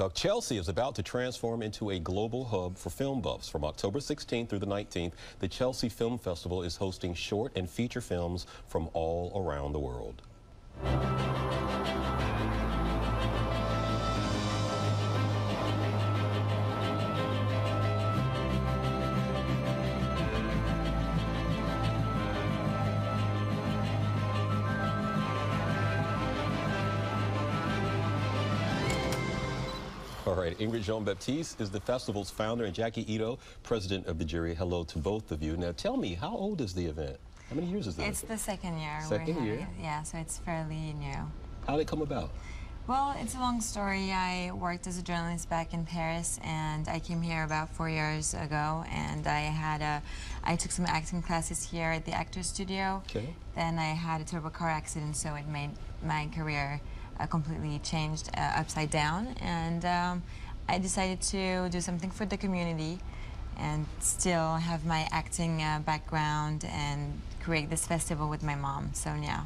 Now, Chelsea is about to transform into a global hub for film buffs. From October 16th through the 19th, the Chelsea Film Festival is hosting short and feature films from all around the world. All right, Ingrid Jean-Baptiste is the festival's founder and Jacky Ido, president of the jury. Hello to both of you. Now tell me, how old is the event? How many years is the It's the second year. Second we're year? having. Yeah, so it's fairly new. How did it come about? Well, it's a long story. I worked as a journalist back in Paris, and I came here about four years ago. And I had a, I took some acting classes here at the Actors Studio. Okay. Then I had a terrible car accident, so it made my career uh, completely changed uh, upside down. And um, I decided to do something for the community, and still have my acting uh, background and create this festival with my mom, Sonia.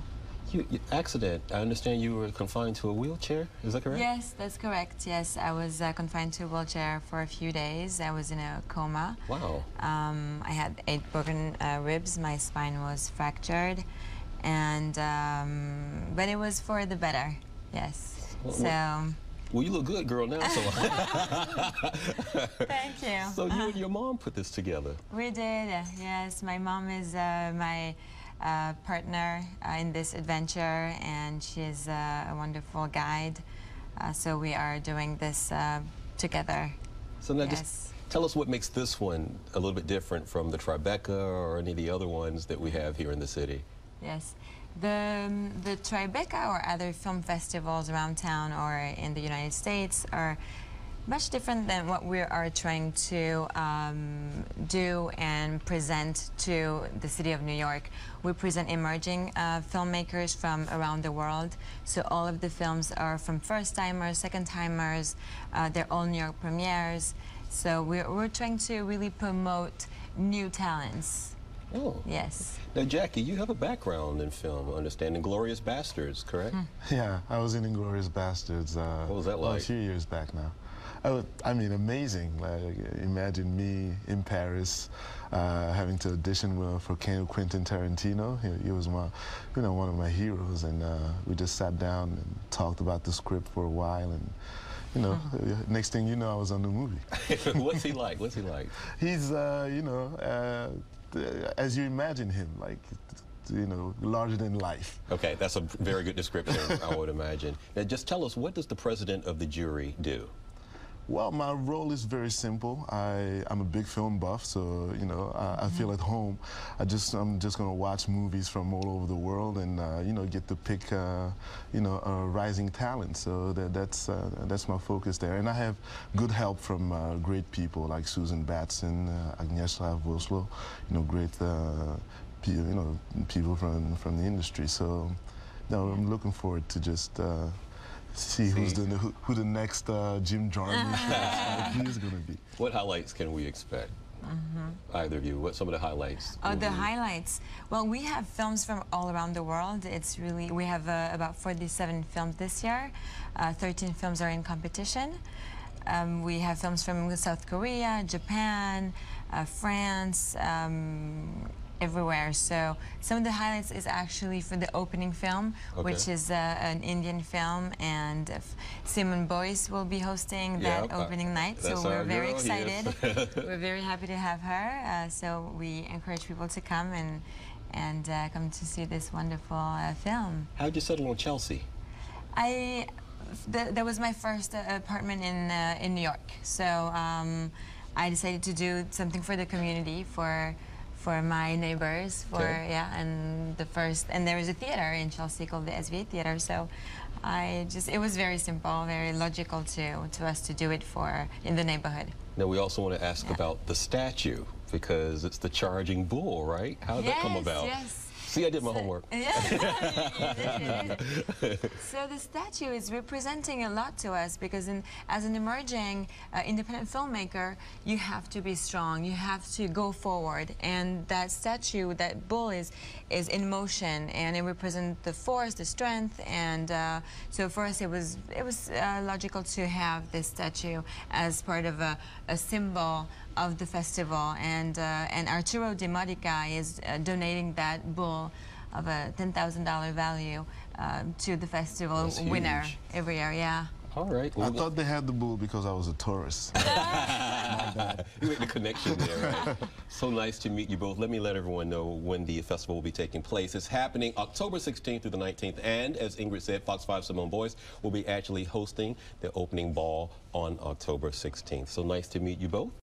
You, you, accident. I understand you were confined to a wheelchair. Is that correct? Yes, that's correct. Yes, I was uh, confined to a wheelchair for a few days. I was in a coma. Wow. Um, I had eight broken uh, ribs. My spine was fractured, and um, but it was for the better. Yes. Well, so Well, you look good, girl, now. So, thank you. so you and your mom put this together. We did. uh, Yes, my mom is uh, my uh, partner uh, in this adventure, and she's uh, a wonderful guide. Uh, so we are doing this uh, together. So now Yes. just tell us what makes this one a little bit different from the Tribeca or any of the other ones that we have here in the city. Yes. The, um, the Tribeca or other film festivals around town or in the United States are much different than what we are trying to um, do and present to the city of New York. We present emerging uh, filmmakers from around the world. So all of the films are from first timers, second timers, uh, they're all New York premieres. So we're, we're trying to really promote new talents. Oh. Yes. Now, Jacky, you have a background in film, understanding Glorious Bastards, correct? Yeah, I was in Inglourious Basterds. Uh, What was that well, like? a few years back now. I, would, I mean, amazing. Like, imagine me in Paris, uh, having to audition with, for Ken- Quentin Tarantino. He, he was my, you know, one of my heroes, and uh, we just sat down and talked about the script for a while, and you know, Uh-huh. next thing you know, I was on the movie. What's he like? What's he like? He's, uh, you know, uh, th- Uh, as you imagine him, like, you know, larger than life. Okay, that's a very good description, I would imagine. Now, just tell us, what does the president of the jury do? Well, my role is very simple. I, I'm a big film buff, so you know I, I feel at home. I just I'm just gonna watch movies from all over the world, and uh, you know get to pick uh, you know rising talent. So that, that's uh, that's my focus there, and I have good help from uh, great people like Susan Batson, uh, Agnieszka Vosloo, you know great uh, you know people from from the industry. So no, I'm looking forward to just. Uh, See who's the who, who the next uh, Jim Jarmusch is going to be. What highlights can we expect? Either of you, what some of the highlights? Oh, the be? highlights. Well, we have films from all around the world. It's really, we have uh, about 47 films this year. Uh, 13 films are in competition. Um, we have films from South Korea, Japan, uh, France, um, everywhere. So some of the highlights is actually for the opening film, which is uh, an Indian film, and uh, Simone Boyce will be hosting that Yep, uh, opening night. So we're very girl, excited. yes. We're very happy to have her. Uh, so we encourage people to come and and uh, come to see this wonderful uh, film. How'd you settle on Chelsea? I th- that was my first uh, apartment in uh, in New York. So um, I decided to do something for the community for. For my neighbors, for Okay. yeah, and the first, and there was a theater in Chelsea called the SVA Theater. So, I just it was very simple, very logical to to us to do it for in the neighborhood. Now, we also want to ask Yeah. about the statue because it's the charging bull, right? How did that come about? yes. See, I did my homework. Yeah. so the statue is representing a lot to us because in, as an emerging uh, independent filmmaker, you have to be strong. You have to go forward, and that statue, that bull, is is in motion, and it represents the force, the strength, and uh, so for us, it was it was uh, logical to have this statue as part of a, a symbol of the festival, and uh, and Arturo Di Modica is uh, donating that bull of a $10,000 value um, to the festival That's winner huge. every year. Yeah. All right. I thought they had the bull because I was a tourist. you make the connection there, right? so nice to meet you both. Let me let everyone know when the festival will be taking place. It's happening October 16th through the 19th, and as Ingrid said, Fox 5 Simone Boyce will be actually hosting the opening ball on October 16th. So nice to meet you both.